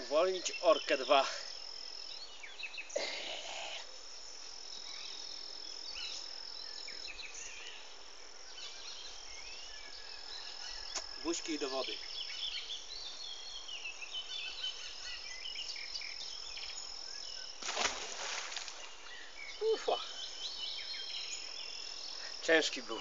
Uwolnić orkę 2. Buźki do wody. Ufa. Ciężki był.